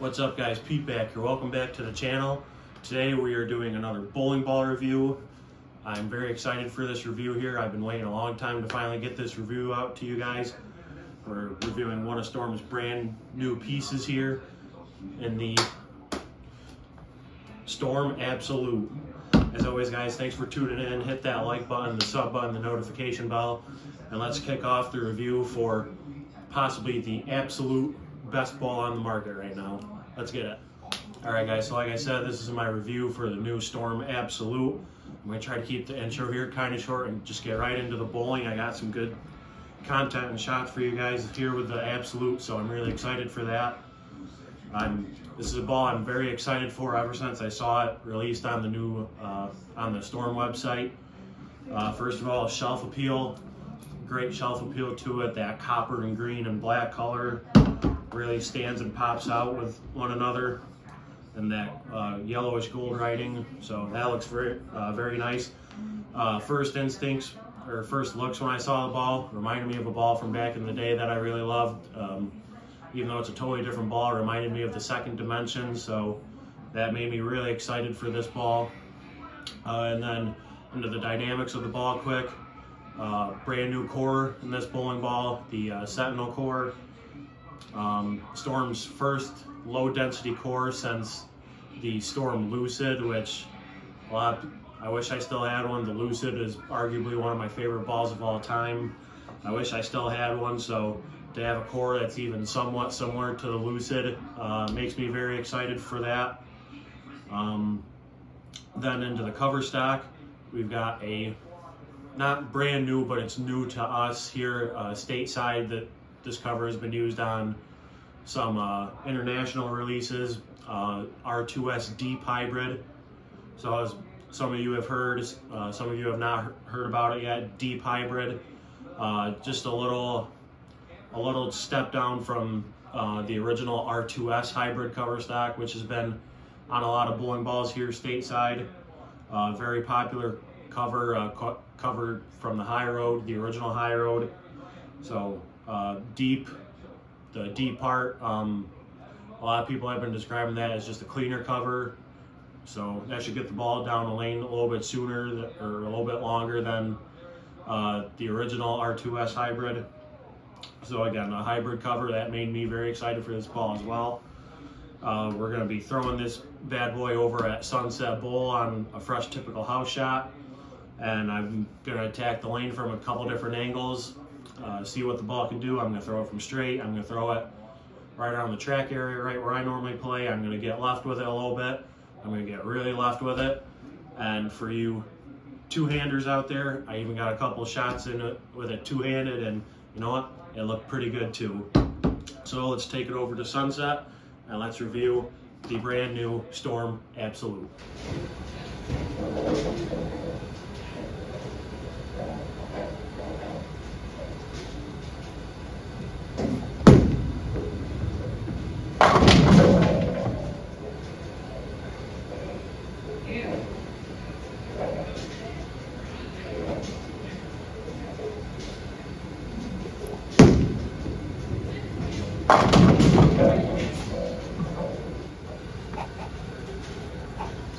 What's up guys, Pete back here. Welcome back to the channel. Today we are doing another bowling ball review. I'm very excited for this review here. I've been waiting a long time to finally get this review out to you guys. We're reviewing one of Storm's brand new pieces here in the Storm Absolute. As always guys, thanks for tuning in. Hit that like button, the sub button, the notification bell, and let's kick off the review for possibly the absolute best ball on the market right now. Let's get it. All right, guys, so like I said, this is my review for the new Storm Absolute. I'm gonna try to keep the intro here kind of short and just get right into the bowling. I got some good content and shots for you guys here with the Absolute, so I'm really excited for that. I'm, this is a ball I'm very excited for ever since I saw it released on the new, uh, on the Storm website. Uh, first of all, shelf appeal, great shelf appeal to it, that copper and green and black color really stands and pops out with one another and that uh, yellowish gold writing. So that looks very, uh, very nice. Uh, first instincts or first looks when I saw the ball reminded me of a ball from back in the day that I really loved. Um, even though it's a totally different ball, it reminded me of the second dimension. So that made me really excited for this ball. Uh, and then into the dynamics of the ball quick. Uh, brand new core in this bowling ball, the uh, Sentinel core. Um, Storm's first low density core since the Storm Lucid, which lot, I wish I still had one. The Lucid is arguably one of my favorite balls of all time. I wish I still had one, so to have a core that's even somewhat similar to the Lucid uh, makes me very excited for that. Um, then into the cover stock, we've got a not brand new, but it's new to us here uh, stateside that this cover has been used on some uh, international releases, uh, R2S Deep Hybrid. So as some of you have heard, uh, some of you have not heard about it yet, Deep Hybrid. Uh, just a little, a little step down from uh, the original R2S hybrid cover stock, which has been on a lot of bowling balls here stateside. Uh, very popular cover, co covered from the Hy-Road, the original Hy-Road. So deep the deep part. Um, a lot of people have been describing that as just a cleaner cover. So that should get the ball down the lane a little bit sooner or a little bit longer than uh, the original R2S hybrid. So again, a hybrid cover, that made me very excited for this ball as well. Uh, we're going to be throwing this bad boy over at Sunset Bowl on a fresh typical house shot. And I'm going to attack the lane from a couple different angles uh, see what the ball can do. I'm going to throw it from straight. I'm going to throw it right around the track area, right where I normally play. I'm going to get left with it a little bit. I'm going to get really left with it. And for you two-handers out there, I even got a couple shots in it with it two-handed, and you know what? It looked pretty good too. So let's take it over to Sunset, and let's review the brand new Storm Absolute.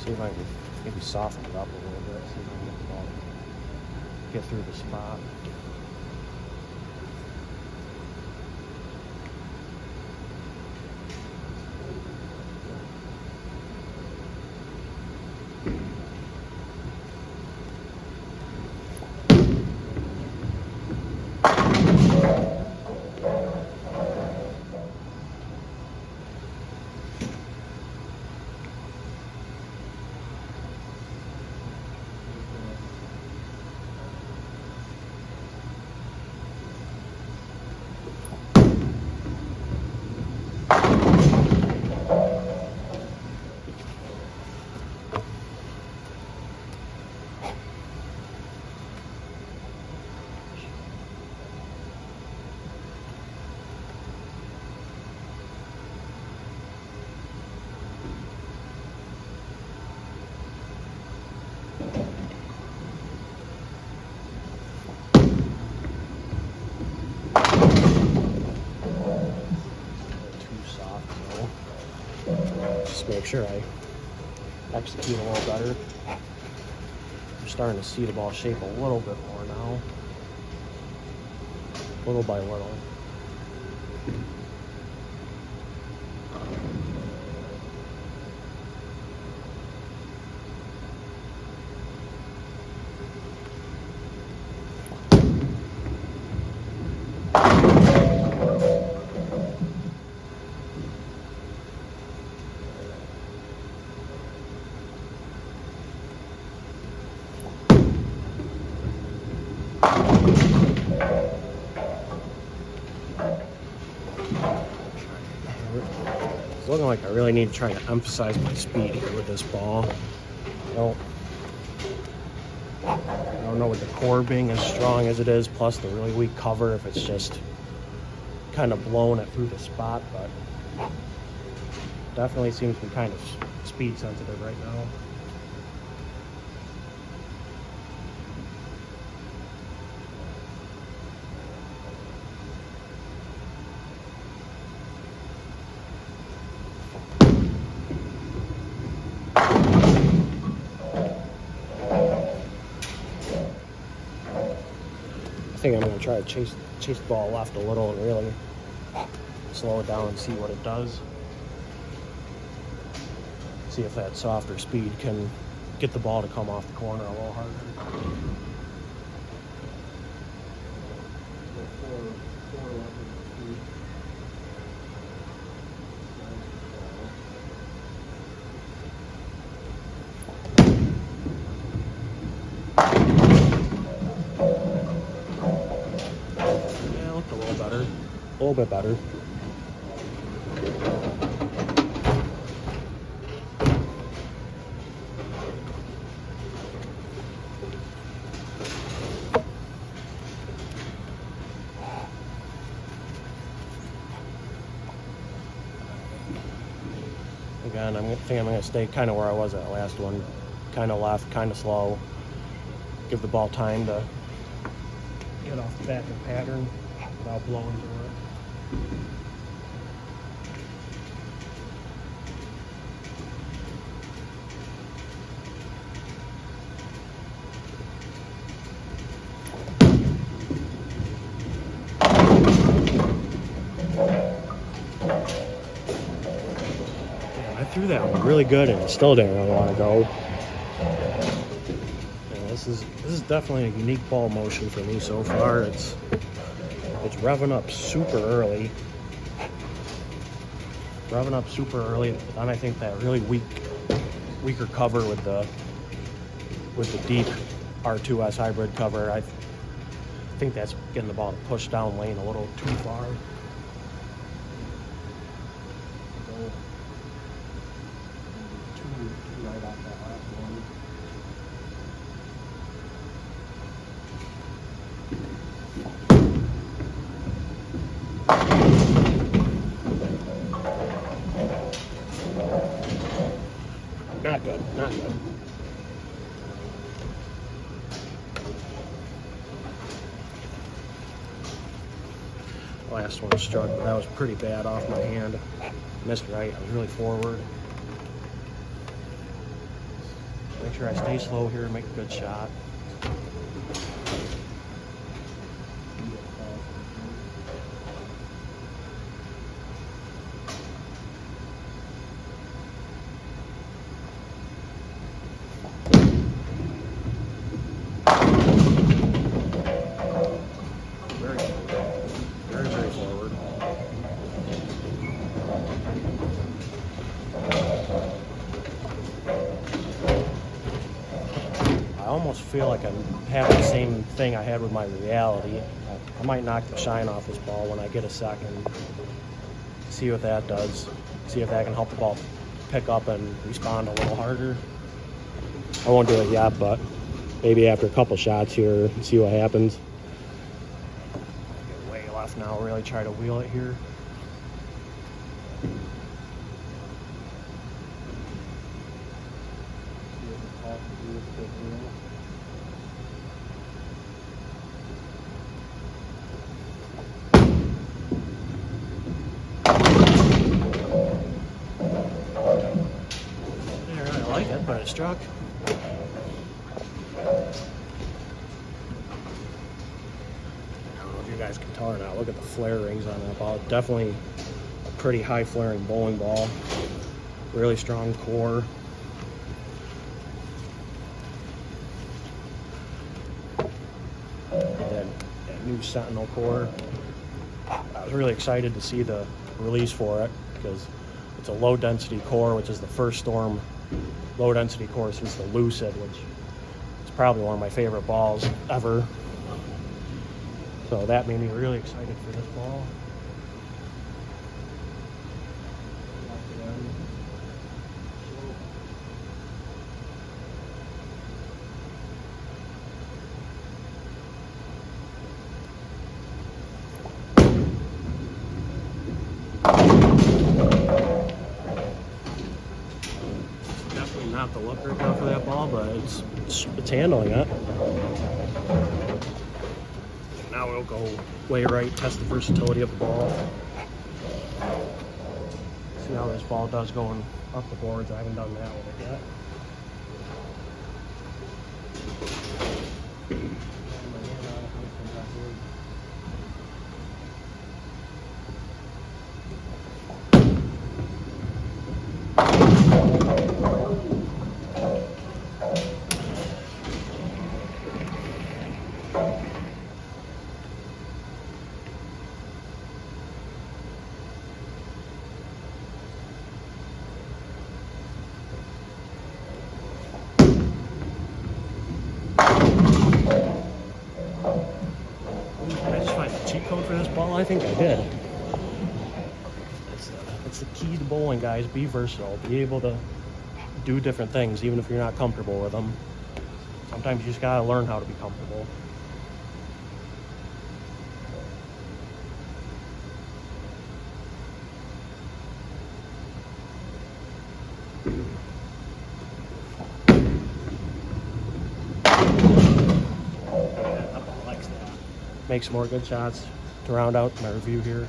See if I can maybe soften it up a little bit, see if I can get get through the spot. Make sure I execute a little better. I'm starting to see the ball shape a little bit more now. Little by little. It's looking like I really need to try to emphasize my speed here with this ball. I don't, I don't know with the core being as strong as it is, plus the really weak cover, if it's just kind of blowing it through the spot, but definitely seems to be kind of speed sensitive right now. Think I'm gonna try to chase chase the ball left a little and really slow it down and see what it does. See if that softer speed can get the ball to come off the corner a little harder. Little bit better. Again, I'm gonna think I'm gonna stay kind of where I was at last one. Kind of left, kind of slow. Give the ball time to get off the back of pattern without blowing through threw that one really good and still didn't really want to go. Yeah, this is this is definitely a unique ball motion for me so far. It's it's revving up super early. Revving up super early. and I think that really weak weaker cover with the with the deep R2S hybrid cover. I think that's getting the ball to push down lane a little too far. Go too, too right off that last one. Not good, not good. Last one struck, but that was pretty bad off my hand. Missed right, I was really forward. Make sure I stay slow here, make a good shot. Very, very, very forward. I almost feel like I'm having the same thing I had with my reality. I, I might knock the shine off this ball when I get a second. See what that does. See if that can help the ball pick up and respond a little harder. I won't do it yet, but maybe after a couple shots here, see what happens. Get way left now. Really try to wheel it here. it struck. I don't know if you guys or not. Look at the flare rings on that ball. Definitely a pretty high flaring bowling ball. Really strong core. That, that new Sentinel core. I was really excited to see the release for it because it's a low density core, which is the first Storm low density core since the Lucid, which is probably one of my favorite balls ever. So that made me really excited for this ball. Definitely not the looker for that ball, but it's it's, it's handling it. Now we'll go way right, test the versatility of the ball. See how this ball does going up the boards. I haven't done that one yet. Think I did. That's the, uh, that's the key to bowling, guys. Be versatile. Be able to do different things, even if you're not comfortable with them. Sometimes you just gotta learn how to be comfortable. Make some more good shots to round out my review here.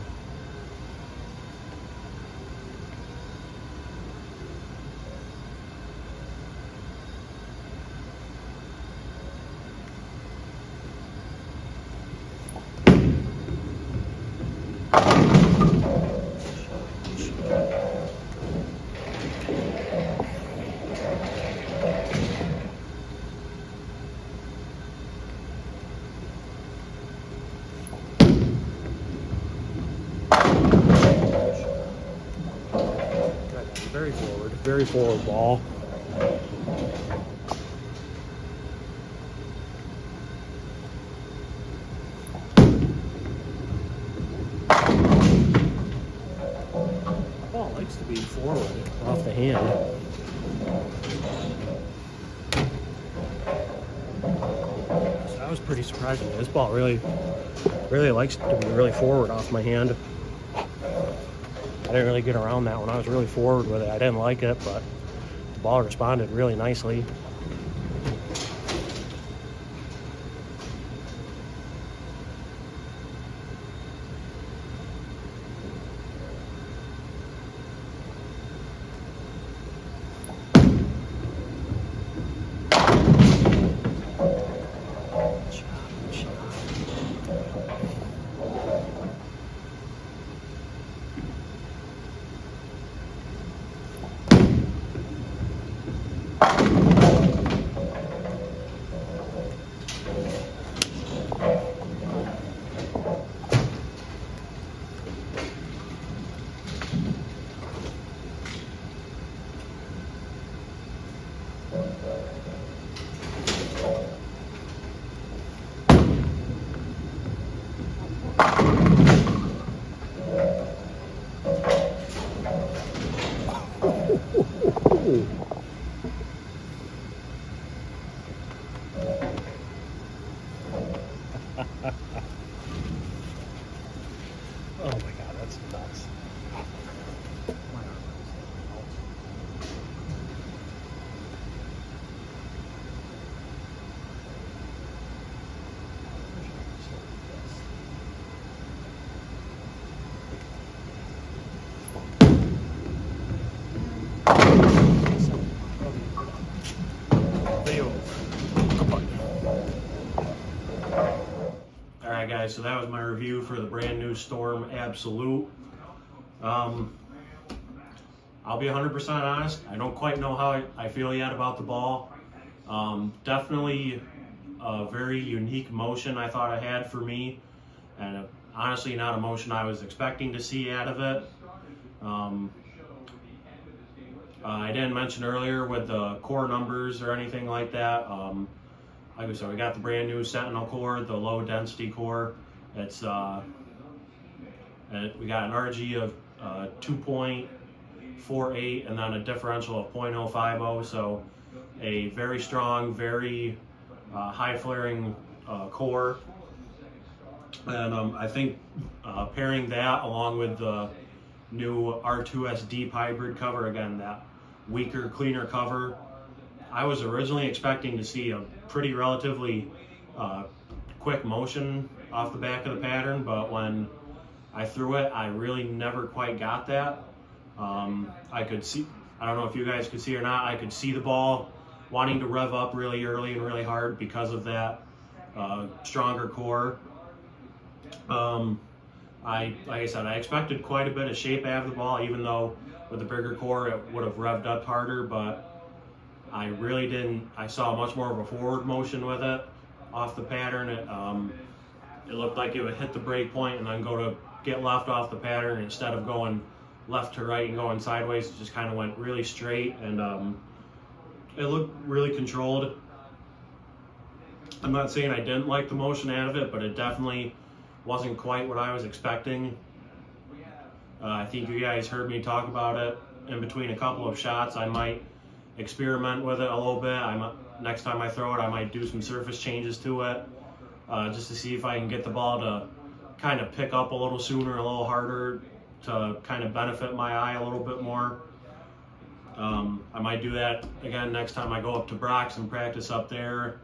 Forward ball. Likes to be forward off the hand. So that was pretty surprising. This ball really, really likes to be really forward off my hand. Didn't really get around that one. I was really forward with it. I didn't like it, but the ball responded really nicely. Guys, so that was my review for the brand new Storm Absolute. Um, I'll be 100% honest. I don't quite know how I, feel yet about the ball. Um, definitely a very unique motion I thought I had for me, and honestly, not a motion I was expecting to see out of it. Um, uh, I didn't mention earlier with the core numbers or anything like that. Um, like I said, we got the brand new Sentinel core, the low density core. It's uh, we got an RG of uh, 2.48 and then a differential of 0.050. So a very strong, very uh, high flaring uh, core. And um, I think uh, pairing that along with the new R2S Deep hybrid cover, again, that weaker, cleaner cover. I was originally expecting to see a pretty relatively uh, quick motion off the back of the pattern, but when I threw it, I really never quite got that. Um, I could see, I don't know if you guys could see or not, I could see the ball wanting to rev up really early and really hard because of that uh, stronger core. Um, I, like I said, I expected quite a bit of shape out of the ball, even though with a bigger core, it would have revved up harder, but I really didn't. I saw much more of a forward motion with it off the pattern. It, um, it looked like it would hit the break point and then go to get left off the pattern instead of going left to right and going sideways. It just kind of went really straight and um, it looked really controlled. I'm not saying I didn't like the motion out of it, but it definitely wasn't quite what I was expecting. Uh, I think you guys heard me talk about it in between a couple of shots. I might experiment with it a little bit. I next time I throw it, I might do some surface changes to it uh, just to see if I can get the ball to kind of pick up a little sooner, a little harder to kind of benefit my eye a little bit more. Um, I might do that again next time I go up to Brock's and practice up there.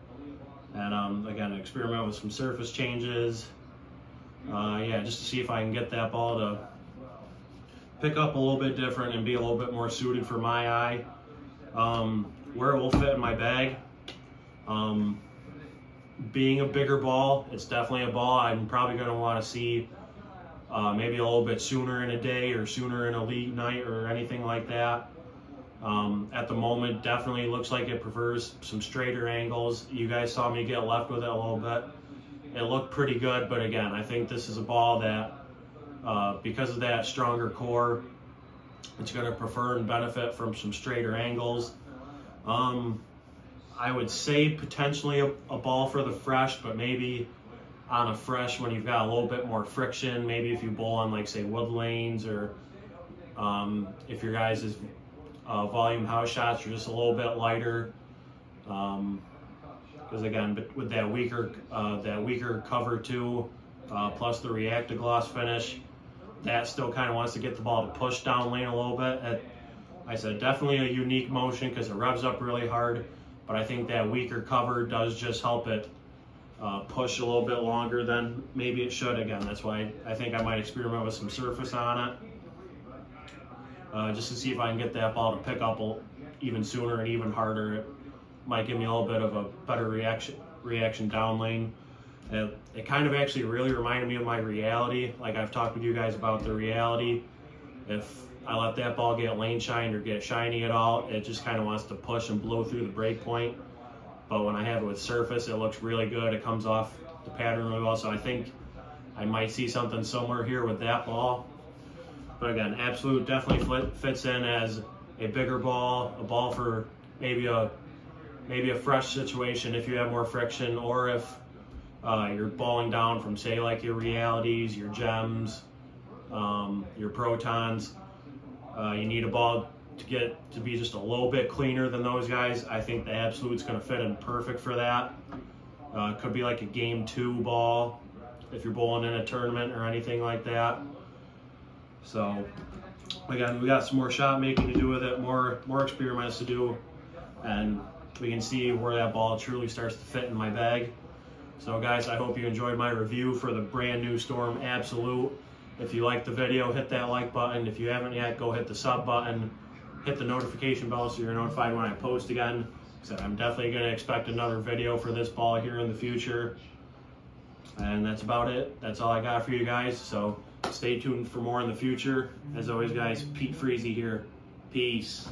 And um, again, experiment with some surface changes. Uh, yeah, just to see if I can get that ball to pick up a little bit different and be a little bit more suited for my eye. Um, where it will fit in my bag. Um, being a bigger ball, it's definitely a ball I'm probably going to want to see uh, maybe a little bit sooner in a day or sooner in a league night or anything like that. Um, at the moment, definitely looks like it prefers some straighter angles. You guys saw me get left with it a little bit. It looked pretty good, but again, I think this is a ball that uh, because of that stronger core, it's going to prefer and benefit from some straighter angles. Um, I would say potentially a, a, ball for the fresh, but maybe on a fresh when you've got a little bit more friction, maybe if you bowl on like say wood lanes or um, if your guys' is uh, volume house shots are just a little bit lighter. Because um, again, but with that weaker uh, that weaker cover too, uh, plus the Reacta Gloss finish, that still kind of wants to get the ball to push down lane a little bit. I said definitely a unique motion because it revs up really hard, but I think that weaker cover does just help it uh, push a little bit longer than maybe it should. Again, that's why I think I might experiment with some surface on it, uh, just to see if I can get that ball to pick up even sooner and even harder. It might give me a little bit of a better reaction reaction down lane. It, it kind of actually really reminded me of my reality. Like I've talked with you guys about the reality. If I let that ball get lane shined or get shiny at all, it just kind of wants to push and blow through the break point. But when I have it with surface, it looks really good. It comes off the pattern really well. So I think I might see something somewhere here with that ball. But again, Absolute definitely fits in as a bigger ball, a ball for maybe a maybe a fresh situation if you have more friction or if uh, you're balling down from say like your realities, your gems, um, your protons. Uh, you need a ball to get to be just a little bit cleaner than those guys. I think the Absolute's going to fit in perfect for that. Uh, could be like a game two ball if you're bowling in a tournament or anything like that. So again, we got some more shot making to do with it, more more experiments to do, and we can see where that ball truly starts to fit in my bag. So guys, I hope you enjoyed my review for the brand new Storm Absolute. If you liked the video, hit that like button. If you haven't yet, go hit the sub button. Hit the notification bell so you're notified when I post again. So I'm definitely going to expect another video for this ball here in the future. And that's about it. That's all I got for you guys. So stay tuned for more in the future. As always, guys, Pete Freezy here. Peace.